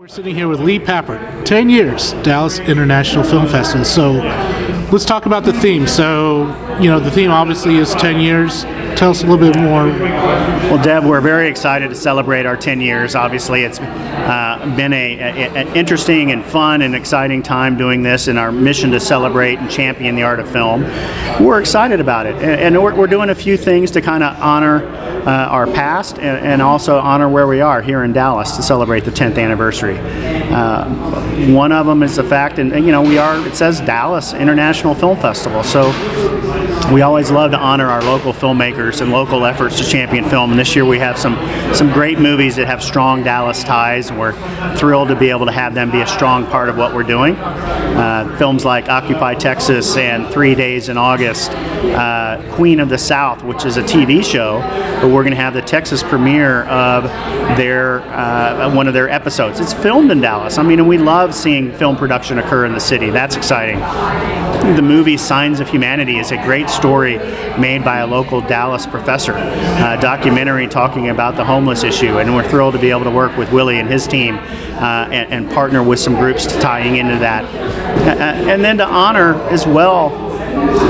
We're sitting here with Lee Papert, 10 years, Dallas International Film Festival. So let's talk about the theme. So, you know, the theme obviously is 10 years. Tell us a little bit more. Well, Deb, we're very excited to celebrate our 10 years. Obviously, it's uh, been a, a, an interesting and fun and exciting time doing this in our mission to celebrate and champion the art of film. We're excited about it, and, and we're, we're doing a few things to kind of honor uh, our past and, and, also honor where we are here in Dallas to celebrate the 10th anniversary. Uh, one of them is the fact, and, and, you know, we are, it says Dallas International Film Festival. So we always love to honor our local filmmakers and local efforts to champion film. And this year we have some, some great movies that have strong Dallas ties, we're thrilled to be able to have them be a strong part of what we're doing. Uh, films like Occupy Texas and Three Days in August, uh, Queen of the South, which is a TV show, but we're going to have the Texas premiere of their uh, one of their episodes. It's filmed in Dallas. I mean, and we love seeing film production occur in the city. That's exciting. The movie Signs of Humanity is a great story made by a local Dallas professor, a documentary talking about the homeless issue, and we're thrilled to be able to work with Willie and his team uh, and, and, partner with some groups tying into that. And then to honor as well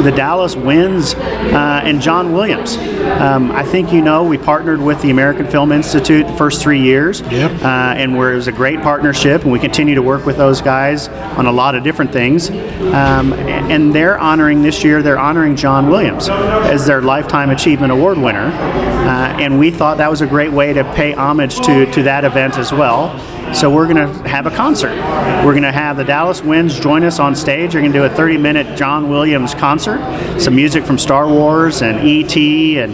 the Dallas Winds uh, and John Williams. Um, I think you know we partnered with the American Film Institute the first three years, yep. uh, and where it was a great partnership, and we continue to work with those guys on a lot of different things. Um, and they're honoring this year, they're honoring John Williams as their Lifetime Achievement Award winner, uh, and we thought that was a great way to pay homage to to that event as well. So we're going to have a concert. We're going to have the Dallas Winds join us on stage. We're going to do a 30-minute John Williams concert, some music from Star Wars and E.T. and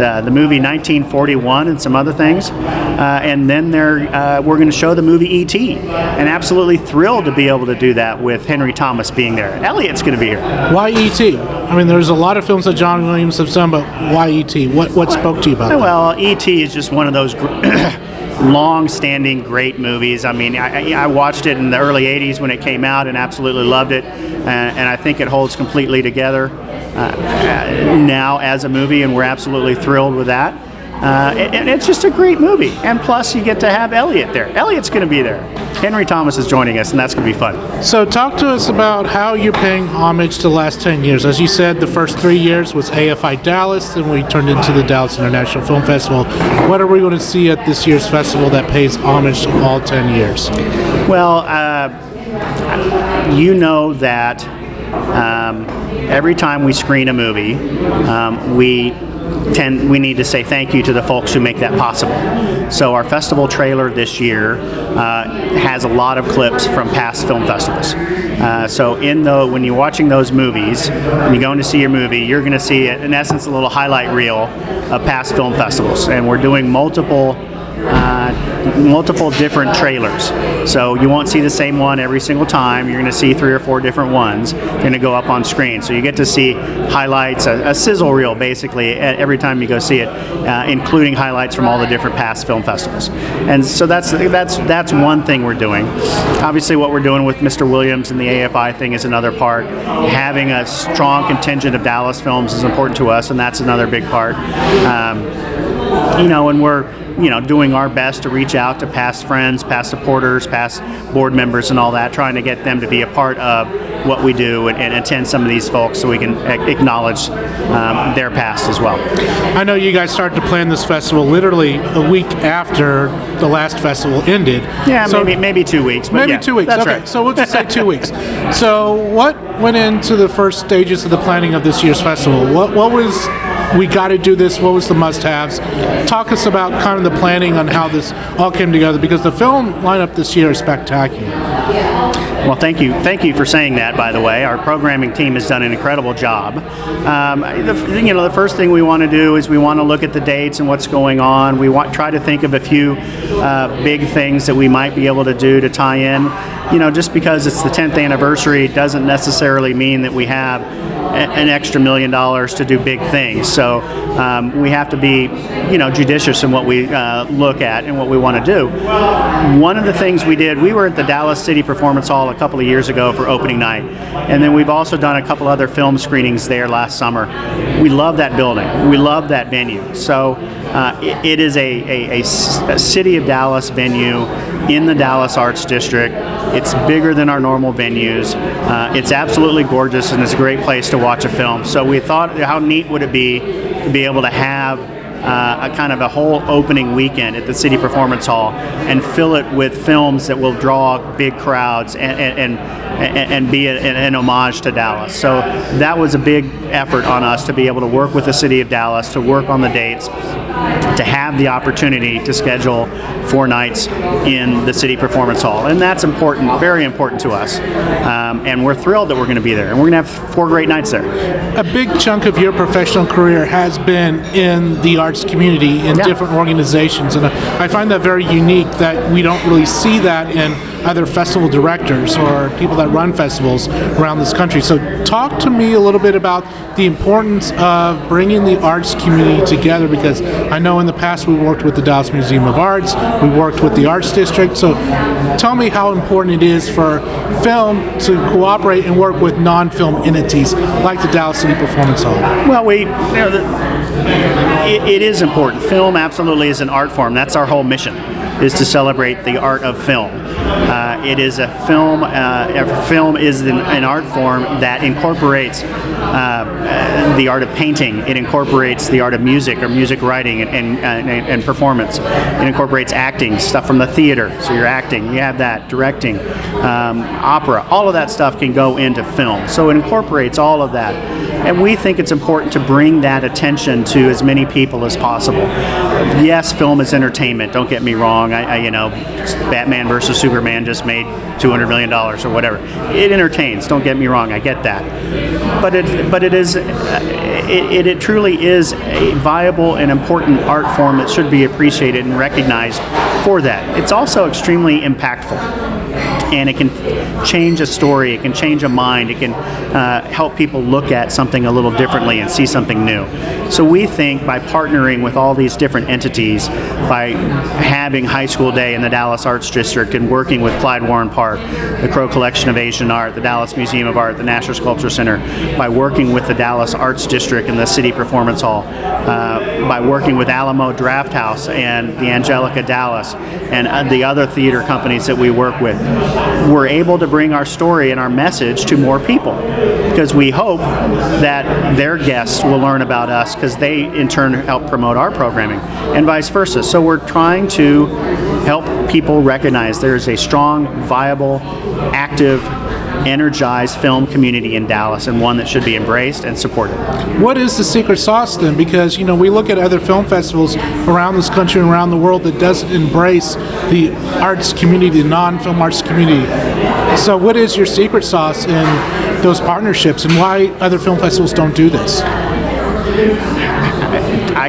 uh, the movie 1941 and some other things. Uh, and then uh, we're going to show the movie E.T. And absolutely thrilled to be able to do that with Henry Thomas being there. Elliott's going to be here. Why E.T.? I mean, there's a lot of films that John Williams have done, but why E.T.? What what spoke to you about? It? Well, E.T. is just one of those. long-standing great movies. I mean, I, I, watched it in the early '80s when it came out and absolutely loved it, and, and I think it holds completely together uh, now as a movie, and we're absolutely thrilled with that. Uh, and it's just a great movie. And plus, you get to have Elliott there. Elliott's going to be there. Henry Thomas is joining us, and that's going to be fun. So, talk to us about how you're paying homage to the last 10 years. As you said, the first three years was AFI Dallas, then we turned into the Dallas International Film Festival. What are we going to see at this year's festival that pays homage to all 10 years? Well, uh, you know that um, every time we screen a movie, um, we tend we need to say thank you to the folks who make that possible. So our festival trailer this year uh, has a lot of clips from past film festivals. Uh, so in the when you're watching those movies, when you're going to see your movie, you're going to see in essence a little highlight reel of past film festivals, and we're doing multiple uh, multiple different trailers. So you won't see the same one every single time. You're going to see three or four different ones. Going to go up on screen. So you get to see highlights, a, a sizzle reel basically, every time you go see it, uh, including highlights from all the different past film festivals. And so that's that's that's one thing we're doing. Obviously, what we're doing with Mr. Williams and the AFI thing is another part. Having a strong contingent of Dallas films is important to us, and that's another big part. Um, you know, and we're you know, doing our best to reach out to past friends, past supporters, past board members, and all that, trying to get them to be a part of what we do and, and attend some of these folks so we can acknowledge um, their past as well. I know you guys started to plan this festival literally a week after the last festival ended. Yeah, so maybe maybe two weeks. maybe yeah, two weeks. okay, right. so we'll just say two weeks. So what went into the first stages of the planning of this year's festival? What what was we got to do this. What was the must-haves? Talk us about kind of the planning on how this all came together because the film lineup this year is spectacular. Well, thank you, thank you for saying that. By the way, our programming team has done an incredible job. Um, the, you know, the first thing we want to do is we want to look at the dates and what's going on. We want try to think of a few uh, big things that we might be able to do to tie in. You know, just because it's the 10th anniversary doesn't necessarily mean that we have an extra million dollars to do big things. So um, we have to be, you know, judicious in what we uh, look at and what we want to do. One of the things we did, we were at the Dallas City Performance Hall couple of years ago for opening night, and then we've also done a couple other film screenings there last summer. We love that building. We love that venue. So Uh, it, it is a, a, a, a City of Dallas venue in the Dallas Arts District. It's bigger than our normal venues. Uh, it's absolutely gorgeous and it's a great place to watch a film. So we thought, how neat would it be to be able to have uh, a kind of a whole opening weekend at the City Performance Hall and fill it with films that will draw big crowds and, and, and, and be an, an homage to Dallas. So that was a big effort on us to be able to work with the City of Dallas, to work on the dates, to have the opportunity to schedule four nights in the City Performance Hall. And that's important, very important to us. Um, and we're thrilled that we're going to be there. And we're going to have four great nights there. A big chunk of your professional career has been in the arts community in Yeah. different organizations. And I find that very unique that we don't really see that in other festival directors or people that run festivals around this country. So, talk to me a little bit about the importance of bringing the arts community together because I know in the past we worked with the Dallas Museum of Arts, we worked with the Arts District. So, tell me how important it is for film to cooperate and work with non film entities like the Dallas City Performance Hall. Well, we, you know, the, it, it is important. Film absolutely is an art form. That's our whole mission, is to celebrate the art of film. Uh, it is a film. Uh, film is an, an art form that incorporates uh, the art of painting. It incorporates the art of music or music writing and, and, and, and performance. It incorporates acting, stuff from the theater. So you're acting. You have that directing, um, opera. All of that stuff can go into film. So it incorporates all of that. And we think it's important to bring that attention to as many people as possible. Yes, film is entertainment. Don't get me wrong. I, I you know, Batman versus Superman just made 200 million dollars or whatever. It entertains. Don't get me wrong. I get that. But it, but it is, it, it truly is a viable and important art form that should be appreciated and recognized for that. It's also extremely impactful and it can change a story, it can change a mind, it can uh, help people look at something a little differently and see something new. So we think by partnering with all these different entities, by having High School Day in the Dallas Arts District and working with Clyde Warren Park, the Crow Collection of Asian Art, the Dallas Museum of Art, the Nasher Sculpture Center, by working with the Dallas Arts District and the City Performance Hall, uh, by working with Alamo Drafthouse and the Angelica Dallas and uh, the other theater companies that we work with, we're able to bring our story and our message to more people because we hope that their guests will learn about us because they in turn help promote our programming and vice versa. So we're trying to help people recognize there is a strong, viable, active, energized film community in Dallas and one that should be embraced and supported. What is the secret sauce then? Because you know we look at other film festivals around this country and around the world that doesn't embrace the arts community, the non-film arts community. So, what is your secret sauce in those partnerships, and why other film festivals don't do this?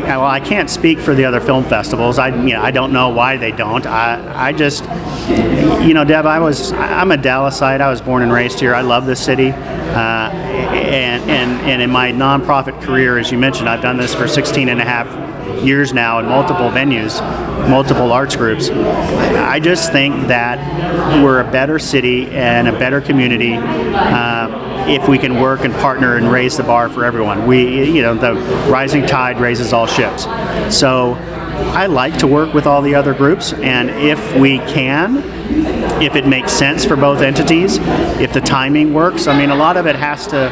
I, well, I can't speak for the other film festivals. I, you know, I don't know why they don't. I, I just, you know, Deb, I was, I'm a Dallasite. I was born and raised here. I love this city, uh, and, and and in my nonprofit career, as you mentioned, I've done this for 16 and a half years now in multiple venues, multiple arts groups. I just think that we're a better city and a better community. Uh, if we can work and partner and raise the bar for everyone. We, you know, the rising tide raises all ships. So I like to work with all the other groups, and if we can, if it makes sense for both entities, if the timing works, I mean, a lot of it has to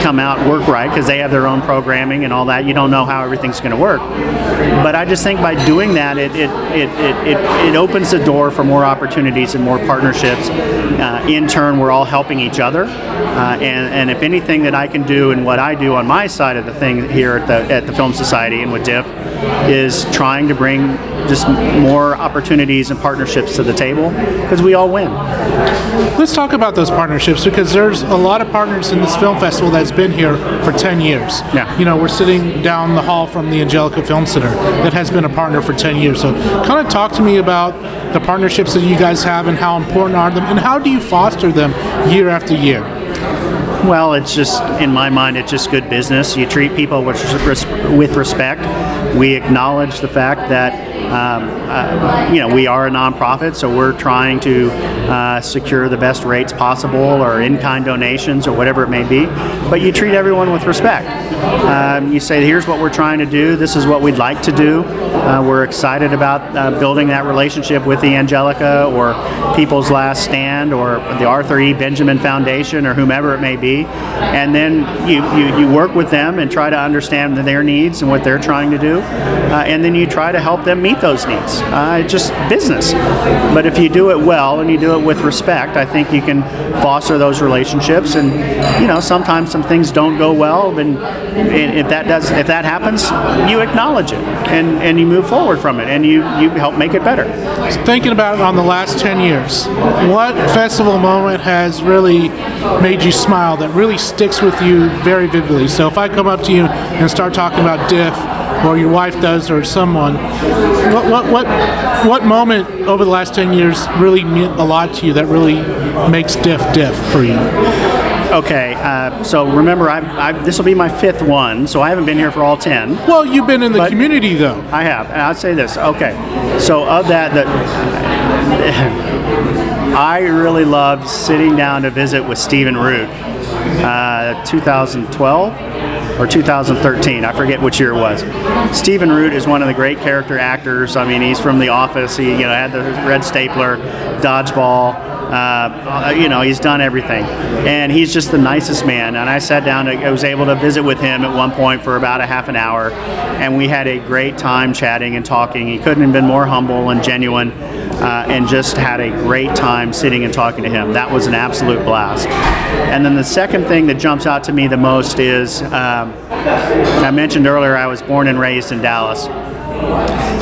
come out work right because they have their own programming and all that. You don't know how everything's going to work. But I just think by doing that, it, it, it, it, it, it opens the door for more opportunities and more partnerships. Uh, in turn, we're all helping each other. Uh, and, and if anything that I can do and what I do on my side of the thing here at the, at the Film Society and with DIFF is trying to bring just more opportunities and partnerships to the table because we all win. Let's talk about those partnerships because there's a lot of partners in this film festival that's been here for 10 years. Yeah. You know, we're sitting down the hall from the Angelica Film Center that has been a partner for 10 years. So, kind of talk to me about the partnerships that you guys have and how important are them and how do you foster them year after year? Well, it's just in my mind, it's just good business. You treat people with, res- with respect. We acknowledge the fact that uh, you know we are a nonprofit, so we're trying to uh, secure the best rates possible, or in-kind donations, or whatever it may be. But you treat everyone with respect. Um, you say, "Here's what we're trying to do. This is what we'd like to do. Uh, we're excited about uh, building that relationship with the Angelica or People's Last Stand or the Arthur E. Benjamin Foundation or whomever it may be." And then you, you, you work with them and try to understand their needs and what they're trying to do, uh, and then you try to help them meet those needs. Uh, just business. But if you do it well and you do it with respect, I think you can foster those relationships. And you know, sometimes some things don't go well, and, and if that does, if that happens, you acknowledge it and, and you move forward from it, and you you help make it better. Thinking about on the last ten years, what festival moment has really made you smile that really sticks with you very vividly? So if I come up to you and start talking about Diff or your wife does or someone what what what what moment over the last 10 years really meant a lot to you that really makes diff diff for you Okay, uh, so remember, I, this will be my fifth one, so I haven't been here for all ten. Well, you've been in the community though. I have, and I'd say this. Okay, so of that, that I really loved sitting down to visit with Stephen Root, uh, 2012 or 2013. I forget which year it was. Stephen Root is one of the great character actors. I mean, he's from The Office. He, you know, had the red stapler, dodgeball. Uh, you know, he's done everything, and he's just the nicest man. And I sat down, I was able to visit with him at one point for about a half an hour, and we had a great time chatting and talking. He couldn't have been more humble and genuine. Uh, and just had a great time sitting and talking to him. That was an absolute blast. And then the second thing that jumps out to me the most is um, I mentioned earlier I was born and raised in Dallas.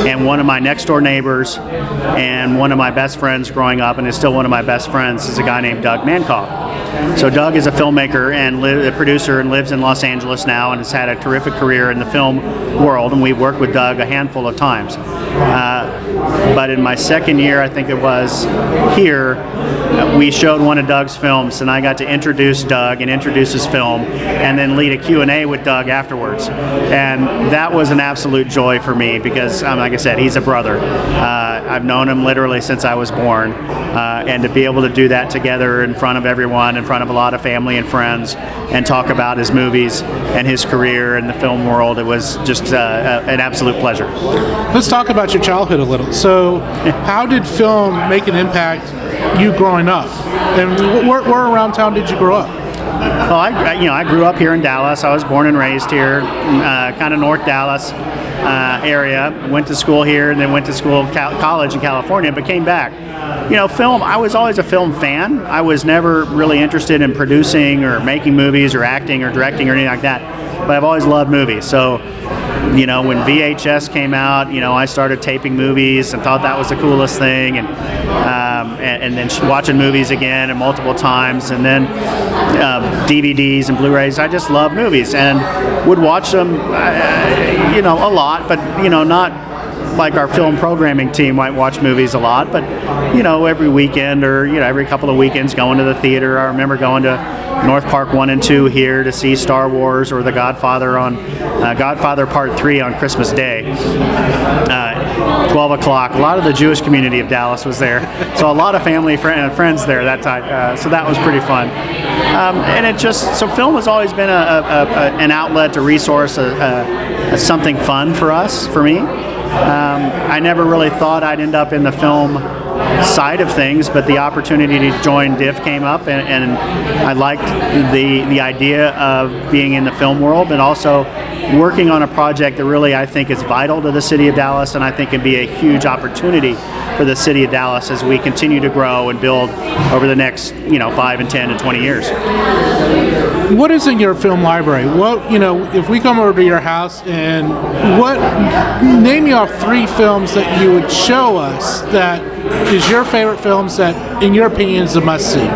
And one of my next door neighbors and one of my best friends growing up, and is still one of my best friends, is a guy named Doug Mankoff. So Doug is a filmmaker and li- a producer and lives in Los Angeles now and has had a terrific career in the film world. And we've worked with Doug a handful of times. Uh, but in my second year, I think it was here, we showed one of Doug's films, and I got to introduce Doug and introduce his film, and then lead a Q&A with Doug afterwards. And that was an absolute joy for me because, um, like I said, he's a brother. Uh, I've known him literally since I was born, uh, and to be able to do that together in front of everyone, in front of a lot of family and friends, and talk about his movies and his career in the film world, it was just uh, an absolute pleasure. Let's talk about your childhood a little. So, how did film make an impact you growing up, and where, where around town did you grow up? Well, I, you know, I grew up here in Dallas. I was born and raised here, uh, kind of North Dallas uh, area. Went to school here, and then went to school college in California, but came back. You know, film. I was always a film fan. I was never really interested in producing or making movies or acting or directing or anything like that. But I've always loved movies. So you know, when VHS came out, you know, I started taping movies and thought that was the coolest thing, and um, and, and, then watching movies again and multiple times, and then um, DVDs and Blu-rays. I just love movies and would watch them, uh, you know, a lot, but you know, not like our film programming team might watch movies a lot, but you know, every weekend or you know, every couple of weekends going to the theater. I remember going to North Park One and Two here to see Star Wars or The Godfather on uh, Godfather Part Three on Christmas Day, uh, 12 o'clock. A lot of the Jewish community of Dallas was there, so a lot of family friend, friends there that time. Uh, so that was pretty fun. Um, and it just so film has always been a, a, a an outlet, a resource, a, something fun for us, for me. Um, I never really thought I'd end up in the film side of things, but the opportunity to join DIFF came up, and, and I liked the the idea of being in the film world, but also working on a project that really I think is vital to the city of Dallas, and I think can be a huge opportunity for the city of Dallas as we continue to grow and build over the next you know five and ten and twenty years. What is in your film library? What you know, if we come over to your house and what name me off three films that you would show us that is your favorite films that, in your opinion, is a must see?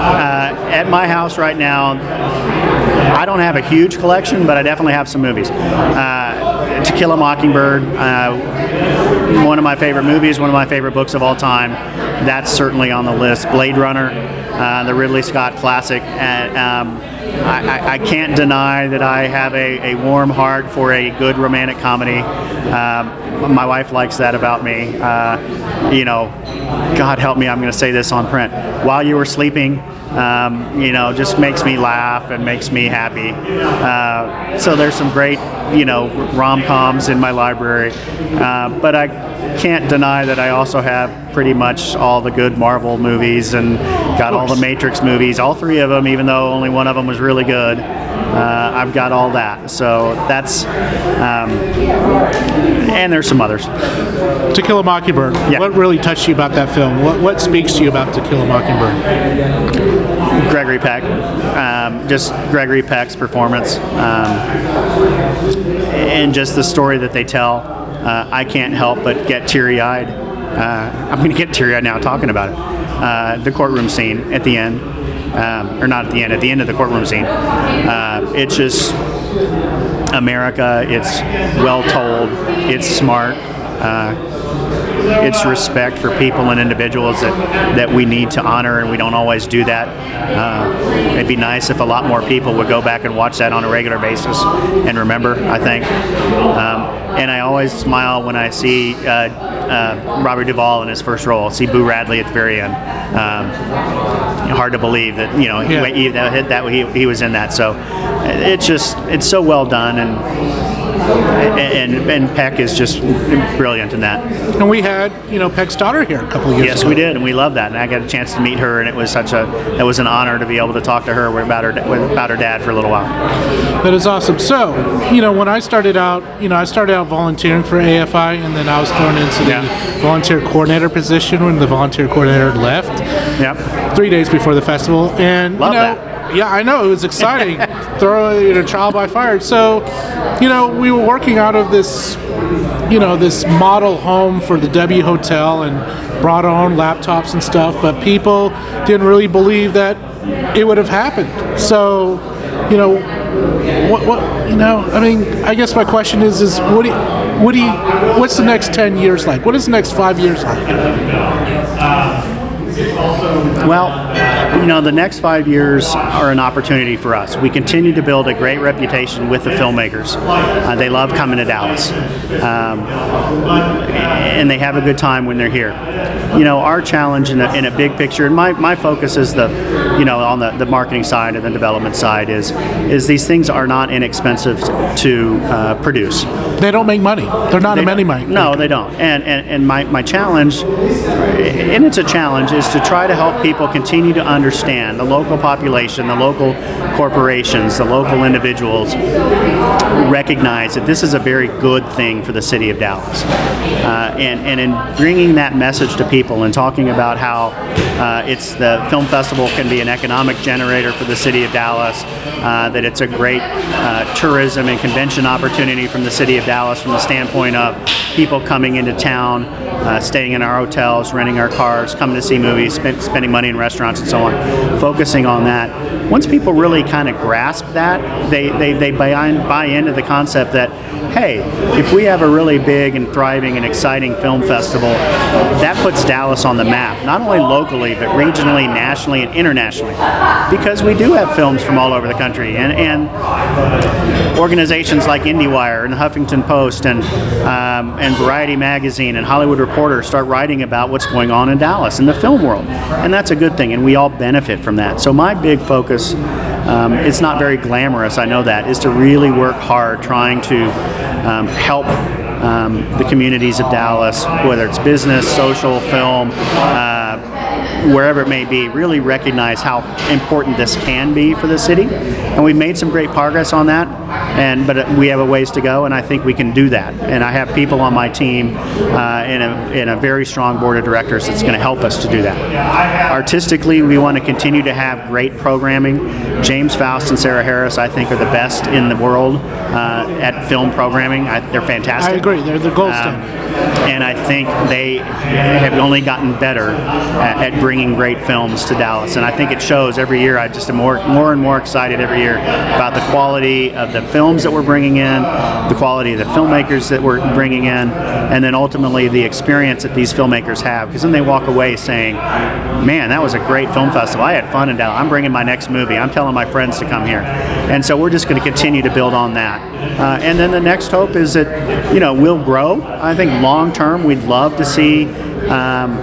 Uh, at my house right now, I don't have a huge collection, but I definitely have some movies. Uh, To Kill a Mockingbird, uh, one of my favorite movies, one of my favorite books of all time. That's certainly on the list. Blade Runner, uh, the Ridley Scott classic. Um, I, I, can't deny that I have a, a, warm heart for a good romantic comedy. Um, my wife likes that about me. Uh, you know, God help me, I'm going to say this on print. While you were sleeping, um, you know, just makes me laugh and makes me happy. Uh, so there's some great, you know, rom coms in my library. Uh, but I can't deny that I also have pretty much all the good Marvel movies and got all the Matrix movies, all three of them, even though only one of them was really good. Uh, I've got all that. So that's, um, and there's some others. To Kill a Mockingbird. Yeah. What really touched you about that film? What, what speaks to you about To Kill a Mockingbird? Gregory Peck. Um, just Gregory Peck's performance. Um, and just the story that they tell. Uh, I can't help but get teary eyed. Uh, I'm going to get teary eyed now talking about it. Uh, the courtroom scene at the end um, or not at the end, at the end of the courtroom scene. Uh, it's just America. It's well told. It's smart. Uh, it's respect for people and individuals that, that we need to honor, and we don't always do that. Uh, it'd be nice if a lot more people would go back and watch that on a regular basis and remember, I think. Um, and I always smile when I see uh, uh, Robert Duvall in his first role. See Boo Radley at the very end. Um, hard to believe that you know yeah. he, that, that he, he was in that. So it's just it's so well done and and, and Peck is just brilliant in that. And we had, you know, Peck's daughter here a couple of years yes, ago. we did, and we love that. And I got a chance to meet her, and it was such a, it was an honor to be able to talk to her about her about her dad for a little while. That is awesome. So, you know, when I started out, you know, I started out volunteering for AFI, and then I was thrown into the yeah. volunteer coordinator position when the volunteer coordinator left. Yep. Three days before the festival, and love you know. That yeah, I know it was exciting. Throw you know trial by fire. So, you know, we were working out of this, you know, this model home for the W Hotel and brought our own laptops and stuff, but people didn't really believe that it would have happened. So, you know, what, what, you know, I mean, I guess my question is, is what do you, what do you, what's the next ten years like? What is the next five years like? Well, you know, the next five years are an opportunity for us. We continue to build a great reputation with the filmmakers. Uh, they love coming to Dallas, um, and they have a good time when they're here. You know, our challenge in a, in a big picture, and my, my focus is the, you know, on the, the marketing side and the development side is, is these things are not inexpensive to uh, produce. They don't make money. They're not they a money maker. No, they don't. And, and, and my, my challenge, and it's a challenge, is to try to help people continue to understand the local population, the local corporations, the local individuals recognize that this is a very good thing for the city of Dallas. Uh, and, and in bringing that message to people and talking about how uh, it's the film festival can be an economic generator for the city of Dallas, uh, that it's a great uh, tourism and convention opportunity from the city of Dallas from the standpoint of people coming into town, uh, staying in our hotels, renting our cars, coming to see movies, spend, spending money in restaurants and so on, focusing on that. Once people really kind of grasp that, they, they, they buy, buy into the concept that, hey, if we have a really big and thriving and exciting film festival, that puts Dallas on the map, not only locally, but regionally, nationally, and internationally. Because we do have films from all over the country. And, and organizations like IndieWire and the Huffington Post and, um, and Variety Magazine and Hollywood Reporter start writing about what's going on in Dallas in the film world. And that's a good thing, and we all benefit from that. So my big focus, um, it's not very glamorous, I know that, is to really work hard trying to um, help um, the communities of Dallas, whether it's business, social, film. Uh, wherever it may be, really recognize how important this can be for the city. And we've made some great progress on that, and but we have a ways to go, and I think we can do that. And I have people on my team uh, in, a, in a very strong board of directors that's going to help us to do that. Artistically, we want to continue to have great programming. James Faust and Sarah Harris, I think, are the best in the world uh, at film programming. I, they're fantastic. I agree. They're the gold um, standard. And I think they have only gotten better at, at, bringing great films to Dallas. And I think it shows every year. I just am more, more and more excited every year about the quality of the films that we're bringing in, the quality of the filmmakers that we're bringing in, and then ultimately the experience that these filmmakers have. Because then they walk away saying, "Man, that was a great film festival. I had fun in Dallas. I'm bringing my next movie. I'm telling my friends to come here." And so we're just going to continue to build on that. Uh, and then the next hope is that you know we'll grow. I think long term we'd love to see um,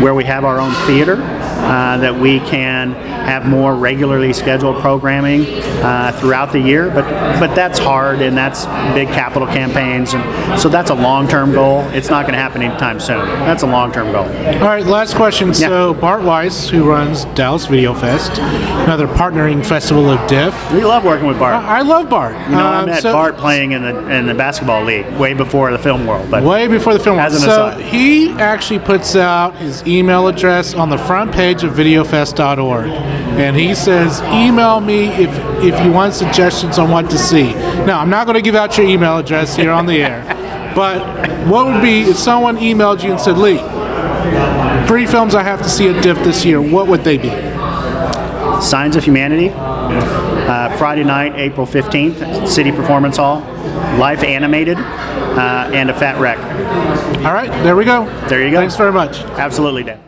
where we have our own theater uh, that we can have more regularly scheduled programming uh, throughout the year. But but that's hard, and that's big capital campaigns, and so that's a long-term goal. It's not going to happen anytime soon. That's a long-term goal. All right, last question. Yeah. So Bart Weiss, who runs Dallas Video Fest, another partnering festival of DIFF. We love working with Bart. I, I love Bart. You know, I um, met so, Bart playing in the in the basketball league way before the film world. But way before the film world. so aside. he actually puts out his email address on the front page of VideoFest.org and he says, "Email me if if you want suggestions on what to see." Now, I'm not going to give out your email address here on the air, but what would be if someone emailed you and said, "Lee, three films I have to see at DIFF this year. What would they be?" Signs of Humanity, uh, Friday night, April 15th, City Performance Hall, Life Animated, uh, and a Fat Wreck. All right, there we go. There you go. Thanks very much. Absolutely, Dan.